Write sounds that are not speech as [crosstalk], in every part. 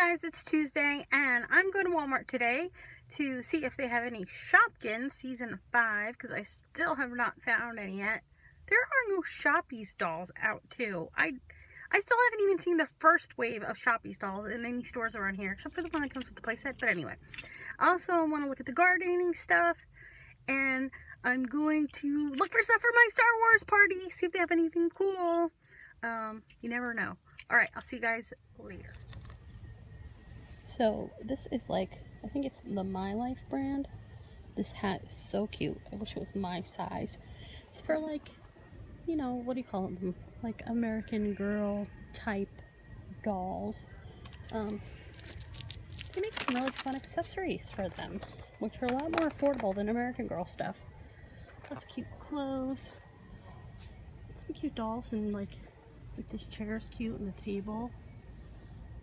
guys, it's Tuesday and I'm going to Walmart today to see if they have any Shopkins season 5 because I still have not found any yet. There are no Shoppies dolls out too. I I still haven't even seen the first wave of Shoppies dolls in any stores around here except for the one that comes with the playset. But anyway, I also want to look at the gardening stuff and I'm going to look for stuff for my Star Wars party. See if they have anything cool. Um, you never know. Alright, I'll see you guys later. So this is like, I think it's the My Life brand. This hat is so cute. I wish it was my size. It's for like, you know, what do you call them? Like American Girl type dolls. Um, they make some really fun accessories for them, which are a lot more affordable than American Girl stuff. Lots of cute clothes. Some cute dolls and like, like this chair is cute and the table.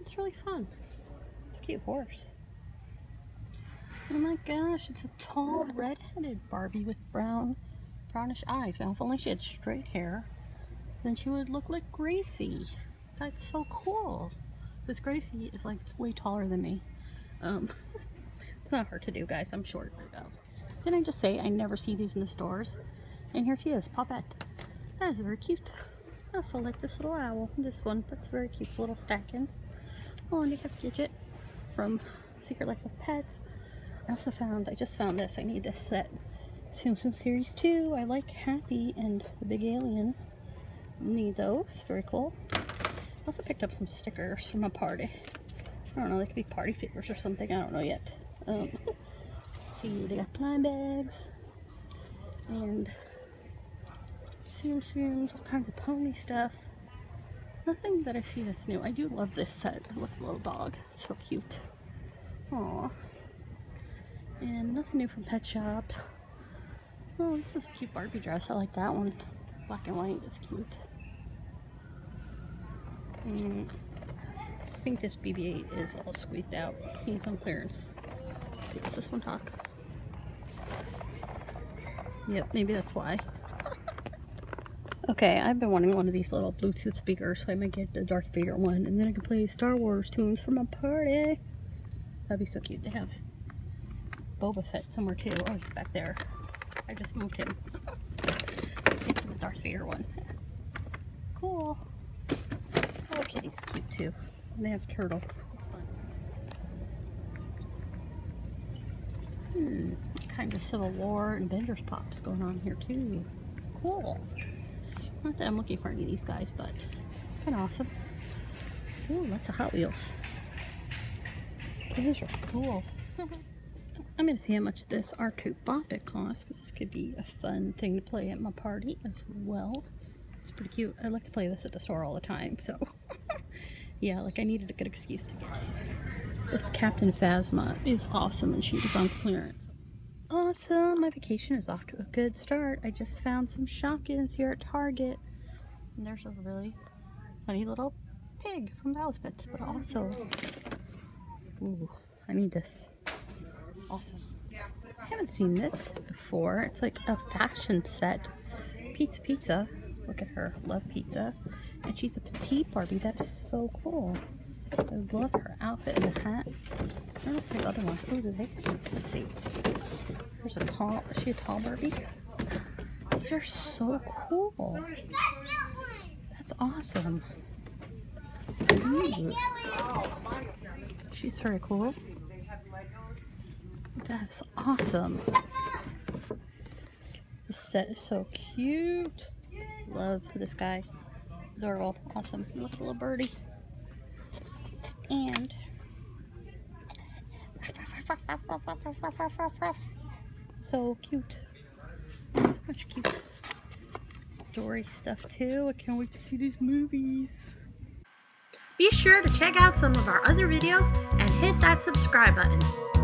It's really fun. Cute horse. Oh my gosh, it's a tall, red-headed Barbie with brown, brownish eyes. Now, if only she had straight hair, then she would look like Gracie. That's so cool. Because Gracie is like way taller than me. Um, [laughs] it's not hard to do, guys. I'm short. Didn't I just say I never see these in the stores? And here she is, Poppette. That is very cute. I also like this little owl. This one, that's very cute. It's little stackins. Oh, and they have Gidget from Secret Life of Pets. I also found, I just found this. I need this set. Tsum Tsum Series 2. I like Happy and the Big Alien. Need those. Very cool. I also picked up some stickers from a party. I don't know, they could be party favors or something. I don't know yet. Um, see, they got blind bags. And Tsum Tsums, all kinds of pony stuff. Nothing that I see that's new. I do love this set. with the little dog. so cute. Aww. And nothing new from Pet Shop. Oh, this is a cute Barbie dress. I like that one. Black and white is cute. And I think this BB-8 is all squeezed out. He's on clearance. Let's see, does this one talk? Yep, maybe that's why. Okay, I've been wanting one of these little Bluetooth speakers, so I might get the Darth Vader one, and then I can play Star Wars tunes for my party. That'd be so cute. They have Boba Fett somewhere too. Oh, he's back there. I just moved him. It's the Darth Vader one. Cool. Oh, Kitty's cute too. And they have Turtle. It's fun. Hmm, kind of Civil War and Avengers pops going on here too. Cool. Not that I'm looking for any of these guys, but kind of awesome. Ooh, lots of Hot Wheels. Those are cool. [laughs] I'm going to see how much this R2 Bop It costs, because this could be a fun thing to play at my party as well. It's pretty cute. I like to play this at the store all the time, so [laughs] yeah, like I needed a good excuse to get it. This Captain Phasma is awesome, and she was on clearance. Awesome! My vacation is off to a good start. I just found some Shopkins here at Target. And there's a really funny little pig from Valspets, but also... Ooh, I need this. Awesome. I haven't seen this before. It's like a fashion set. Pizza Pizza. Look at her. Love pizza. And she's a petite Barbie. That is so cool. I love her outfit and the hat. I don't they other ones. Oh, do they? Let's see. There's a tall, is she a tall Barbie? These are so cool. That's awesome. Ooh. She's very cool. That's awesome. This set is so cute. Love this guy. Adorable. Awesome. Look at the little birdie. And so cute. So much cute story stuff too. I can't wait to see these movies. Be sure to check out some of our other videos and hit that subscribe button.